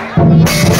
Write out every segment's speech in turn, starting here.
Música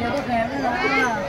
Nhớ các em đó.